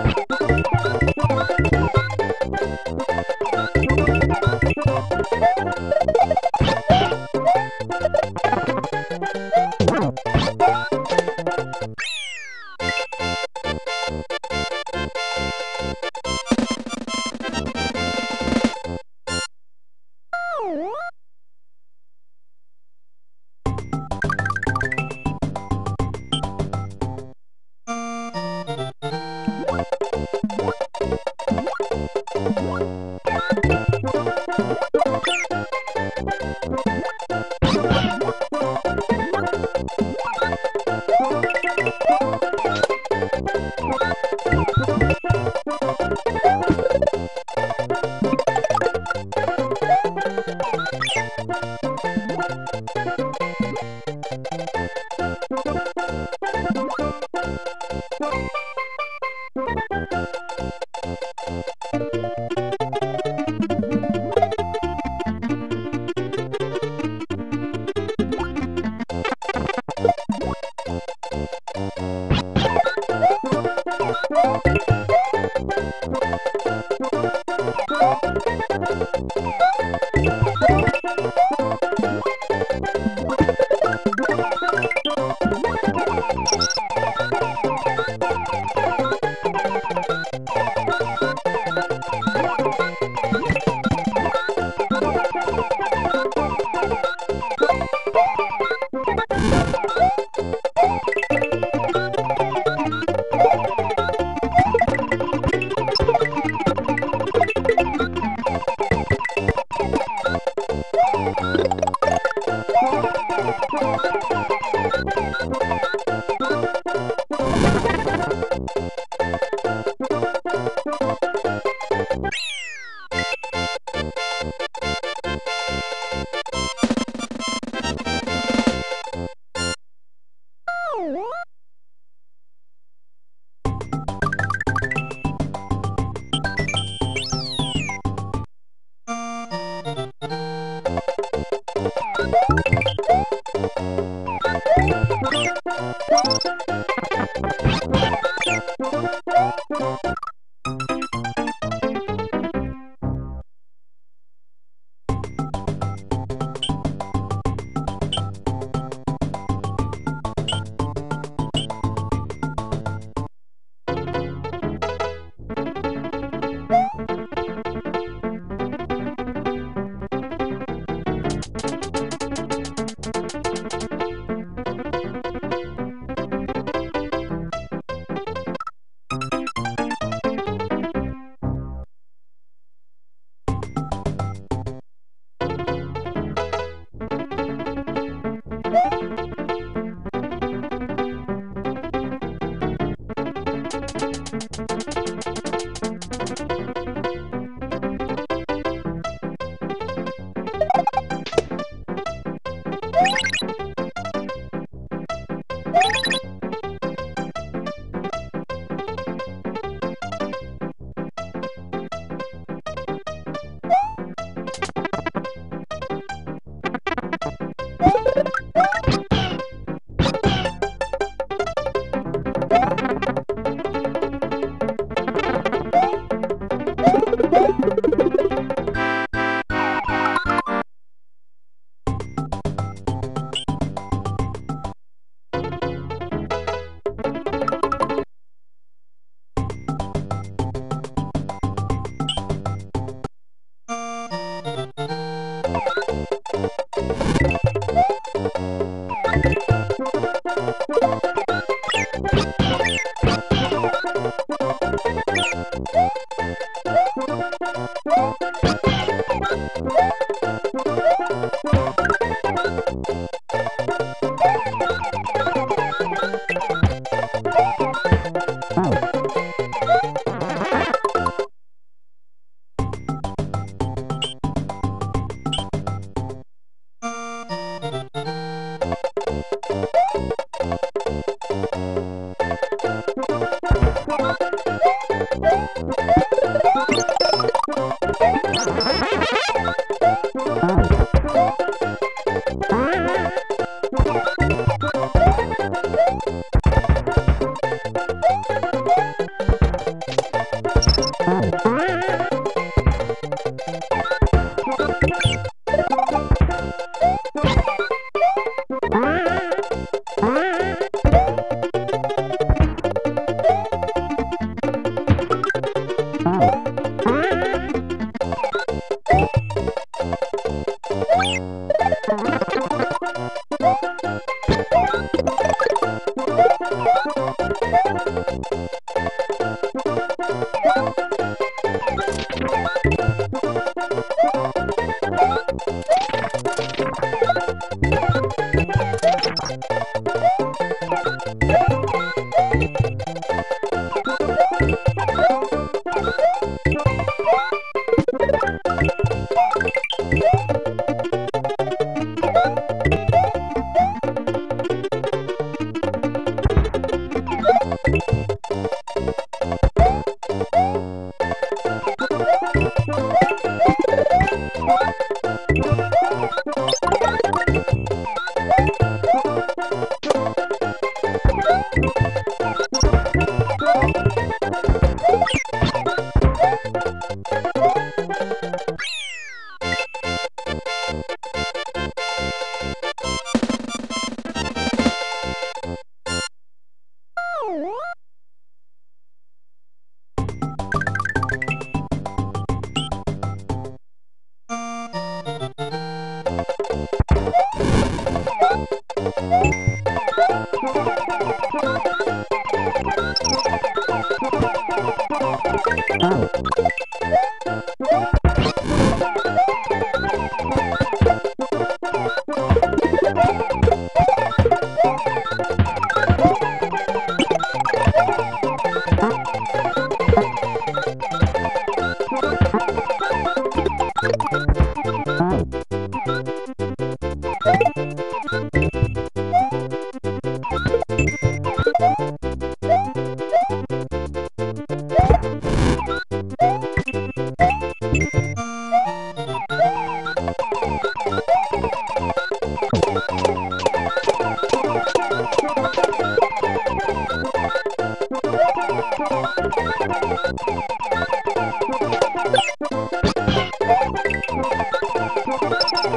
Thank you. Thank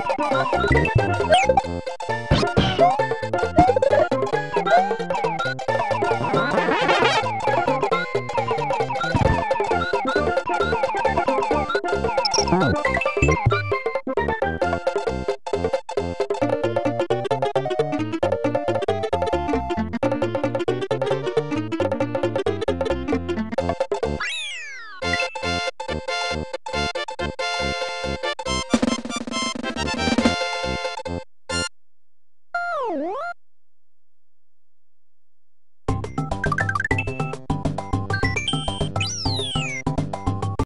Thank you.